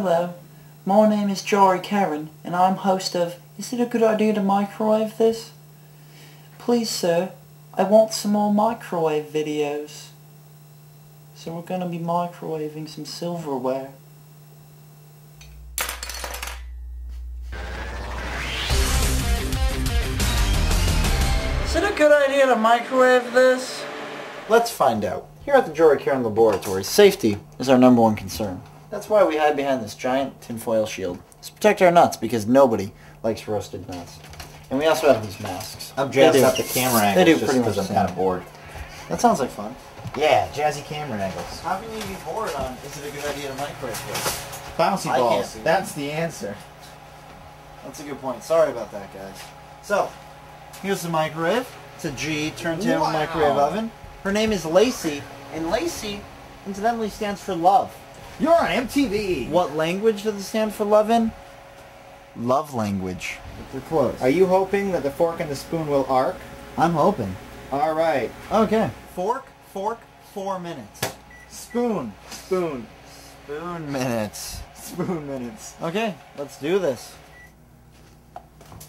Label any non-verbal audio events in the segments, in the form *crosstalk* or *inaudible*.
Hello, my name is Jory Caron, and I'm host of Is It a Good Idea to Microwave This? Please, sir, I want some more microwave videos. So we're going to be microwaving some silverware. Is it a good idea to microwave this? Let's find out. Here at the Jory Caron Laboratory, safety is our number one concern. That's why we hide behind this giant tinfoil shield. It's to protect our nuts because nobody likes roasted nuts. And we also have these masks. Oh, I'm They jazzing do- up the camera They angles do just pretty because much I'm kind of bored. That sounds like fun. Yeah, jazzy camera angles. How can you be bored on is it a good idea to microwave this? Bouncy I balls. That's the answer. That's a good point. Sorry about that, guys. So, here's the microwave. It's a G turntable Wow. microwave oven. Her name is Lacey, and Lacey, incidentally, stands for love. You're on MTV. What language does it stand for love in? Love language. You're close. Are you hoping that the fork and the spoon will arc? I'm hoping. All right. Okay. Fork, fork, four minutes. Spoon. Spoon. Spoon minutes. Spoon minutes. Okay, let's do this.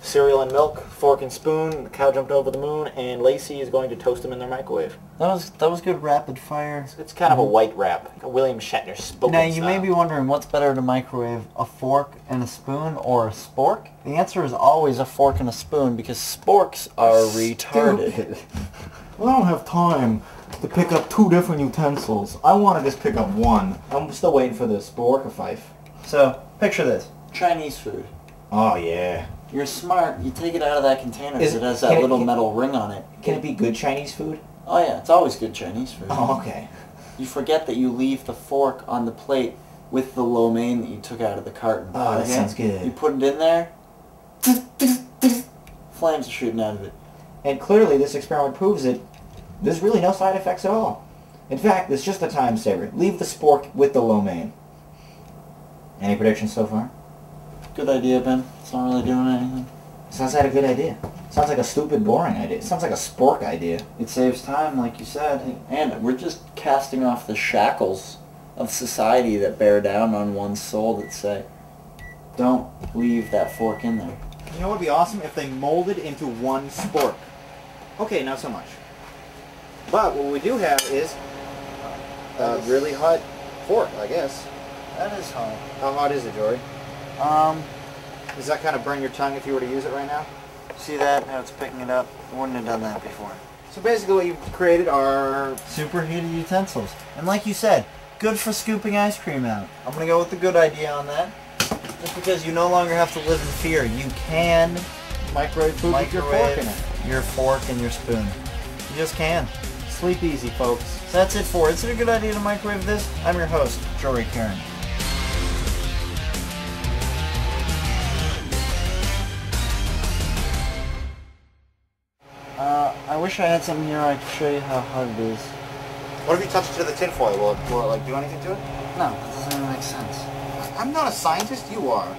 Cereal and milk, fork and spoon. The cow jumped over the moon, and Lacey is going to toast them in their microwave. That was that was good rapid fire. It's kind of a mm-hmm. white wrap, like a William Shatner spoken Now you style. may be wondering what's better to microwave, a fork and a spoon or a spork? The answer is always a fork and a spoon because sporks are retarded. *laughs* Well, I don't have time to pick up two different utensils. I want to just pick up one. I'm still waiting for the spork fife. So, picture this. Chinese food. Oh yeah. You're smart, you take it out of that container because it has that it- little can- metal ring on it. Can it be good Chinese food? Oh yeah, it's always good Chinese food. Oh okay. You forget that you leave the fork on the plate with the lo mein that you took out of the carton. Oh, that sounds good. You put it in there, flames are shooting out of it. And clearly this experiment proves it. There's really no side effects at all. In fact, it's just a time saver. Leave the spork with the lo mein. Any predictions so far? Good idea, Ben. It's not really doing anything. Sounds like a good idea. Sounds like a stupid, boring idea. Sounds like a spork idea. It saves time, like you said, and we're just casting off the shackles of society that bear down on one's soul that say, don't leave that fork in there. You know what would be awesome if they molded into one spork. Okay, not so much. But what we do have is a really hot fork, I guess. That is hot. How hot is it, Jory? Um, Does that kind of burn your tongue if you were to use it right now? see that? Now it's picking it up. I wouldn't have done that before. So basically what you've created are... Superheated utensils. And like you said, good for scooping ice cream out. I'm going to go with the good idea on that. Just because you no longer have to live in fear. You can Microwave food with your fork in it. your fork and your spoon. You just can. Sleep easy, folks. So that's it for Is It a Good Idea to Microwave This? I'm your host, Jory Caron. Wish I had something here I could show you how hot it is. What if you touch it to the tinfoil? Will it, will it like do anything to it? No, that doesn't make sense. I'm not a scientist, you are.